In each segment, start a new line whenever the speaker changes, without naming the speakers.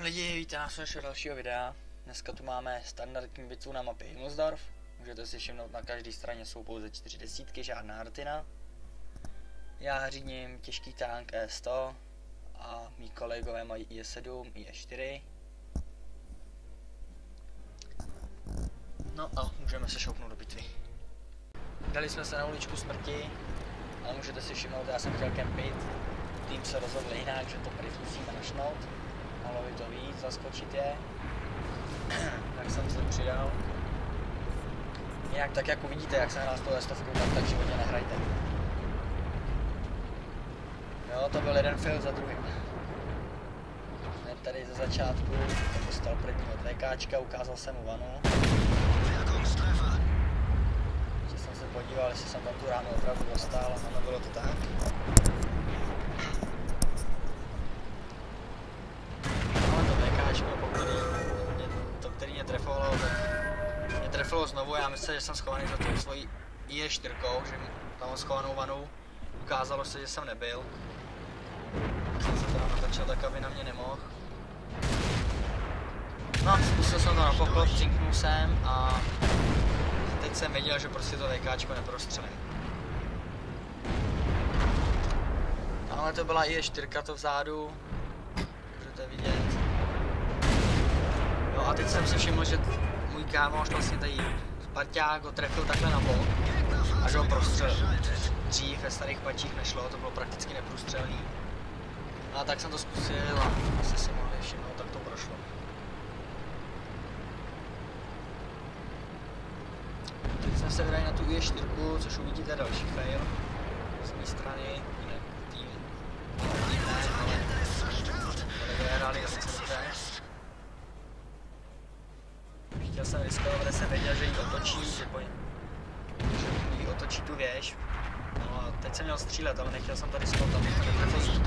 Zdravím lidi, víte nás našeho dalšího videa. Dneska tu máme standardní bitvu na mapě Himmelsdorf. Můžete si všimnout, na každé straně jsou pouze čtyři desítky, žádná artina. Já řídím těžký tank E100 a mý kolegové mají IE7, IE4. No a můžeme se šoupnout do bitvy. Dali jsme se na uličku smrti, ale můžete si všimnout, já jsem chtěl kempit. Tým se rozhodl jinak, že to prý musíme našnout mohlo by to víc, zaskočit je. tak jsem se přidal. Nějak tak jak uvidíte, jak se hrál s tou stovkou, tak, tak životně nehrajte. Jo, to byl jeden fail za druhým. Hned tady ze začátku jsem dostal první od VKčka, ukázal jsem mu vanu. Ještě jsem se podíval, jestli jsem tam tu ránu opravdu dostal, ano, bylo to tak. Trefilo znovu, já myslím, že jsem schovaný za tou svojí IE4, že tam schovanou vanou ukázalo se, že jsem nebyl. Jsem se teda natočil tak, aby na mě nemohl. No, zkusil jsem to na poklop, cinknul jsem a teď jsem věděl, že prostě to VKčko neprostřelím. Ale to byla IE4 to vzadu, můžete vidět. No a teď jsem si všiml, že kámoš vlastně tady parťák ho trefil takhle na bok a že ho prostřelil. Dřív ve starých pačích nešlo, to bylo prakticky neprůstřelný. No a tak jsem to zkusil a asi si mohli všimnout, tak to prošlo. Teď jsme se vydali na tu E4, což uvidíte další fail z mé strany, jinak tým, tým ne, ale kolegové hráli velice dobře chtěl jsem riskovat, protože jsem věděl, že jí otočí, že, jí otočí tu věž. No a teď jsem měl střílet, ale nechtěl jsem tady riskovat, abych to netrefil.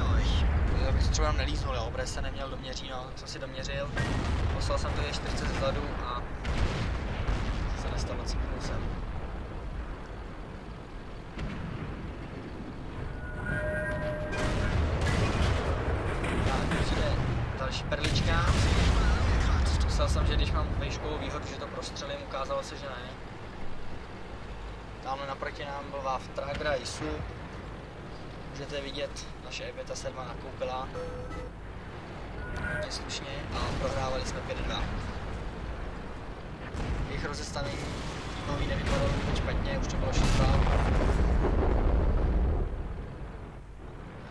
Abych třeba nelíznul, jo, protože se neměl doměří, no, co si doměřil. Poslal jsem to je 40 zadu a se nestalo, cípnul jsem. další perlička. Myslel jsem, že když mám vejškovou výhodu, že to prostřelím, ukázalo se, že ne. Tamhle naproti nám byl Váv Tragra ISU. Můžete vidět, naše E 7 nakoupila hodně slušně a prohrávali jsme 5-2. Jejich rozestavení týmový nevypadalo vůbec špatně, už to bylo 6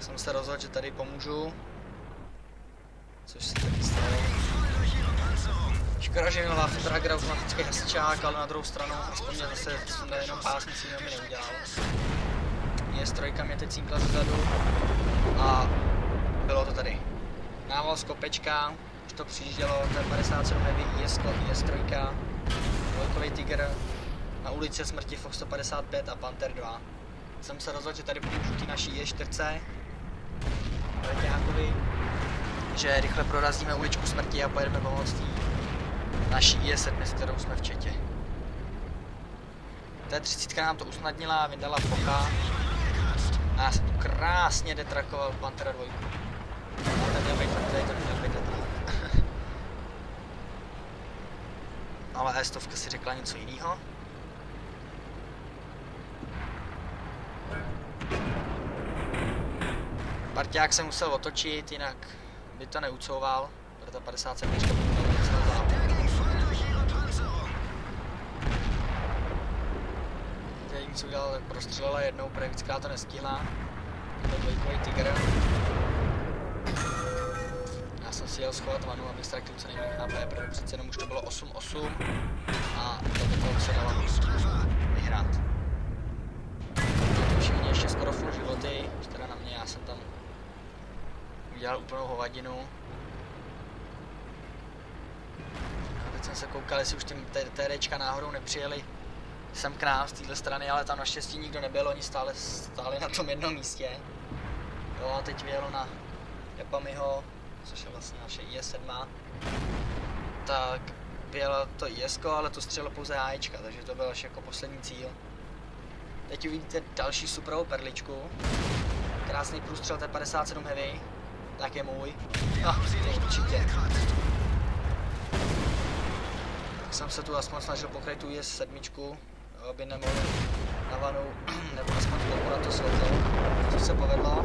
jsem se rozhodl, že tady pomůžu, což se taky stalo. Škoda, že měl Váfe Trager automatický hasičák, ale na druhou stranu aspoň mě zase sundal jenom pás, nic jiného mi neudělal. Je strojka mě teď cínkla zezadu a bylo to tady. Nával z kopečka, už to přijíždělo, to je 57 Heavy, IS, IS trojka, dvojkový Tiger, na ulici smrti Fox 155 a Panther 2. Jsem se rozhodl, že tady ty naší E4, Letějákovi, že rychle prorazíme uličku smrti a pojedeme pomoct tý naší IS-7, s kterou jsme v Četě. T-30 nám to usnadnila, vydala focha. A já jsem tu krásně detrakoval Pantera 2. Ale to měl být tady to měl být Ale E100 si řekla něco jiného. Parťák se musel otočit, jinak by to neucouval, protože ta 57 by měla nic udělal, tak prostřelila jednou, vždycká to nestihla. Je to dvojkový Tiger. Já jsem si jel schovat vanu, abych ztratil co nejméně HP, protože přece jenom už to bylo 8-8 a to by toho se dalo vyhrát. To už mě ještě skoro full životy, teda na mě, já jsem tam udělal úplnou hovadinu. A teď jsem se koukal, jestli už ty TDčka náhodou nepřijeli jsem k nám z téhle strany, ale tam naštěstí nikdo nebyl, oni stále stáli na tom jednom místě. Jo a teď vyjelo na Epamiho, což je vlastně naše IS-7, tak vyjelo to IS, ale to střelo pouze AIčka, takže to byl až jako poslední cíl. Teď uvidíte další superovou perličku. Krásný průstřel T57 Heavy, tak je můj. No, určitě. Tak jsem se tu aspoň snažil pokryt tu IS-7, aby nemohl na vanu, nebo aspoň na to světlo, co se povedlo.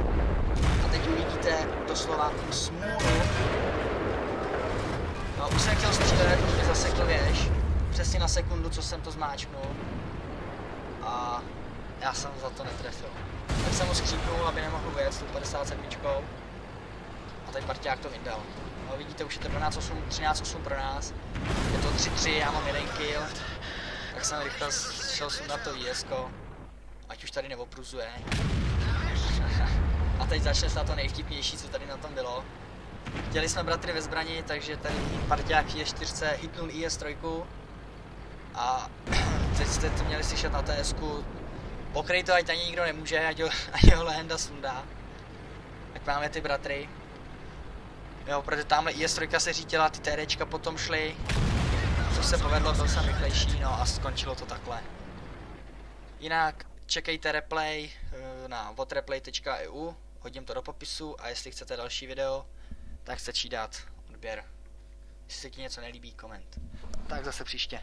A teď uvidíte doslova smůlu. No, už jsem chtěl střílet, už zasekl věž, přesně na sekundu, co jsem to zmáčknul. A já jsem za to netrefil. Tak jsem ho skřípnul, aby nemohl vyjet s tou 57. Tady parťák to vyndal. No, vidíte, už je to 12-8, 13-8 pro nás. Je to 3-3, já mám jeden kill. Tak jsem rychle šel na to IS, ať už tady neopruzuje. A teď začne se na to nejvtipnější, co tady na tom bylo. Chtěli jsme bratry ve zbrani, takže tady parťák je 4 hitnul IS-3 a teď jste to měli slyšet na TS, pokryj to, ať ani nikdo nemůže, ať ho, ať ho Lehenda sundá. Ať máme ty bratry. Jo, protože tamhle IS-3 se řítila, ty TDčka potom šly. Co se povedlo, byl jsem rychlejší, no a skončilo to takhle. Jinak čekejte replay eh, na whatreplay.eu, hodím to do popisu a jestli chcete další video, tak stačí dát odběr. Jestli se ti něco nelíbí, koment. Tak zase příště.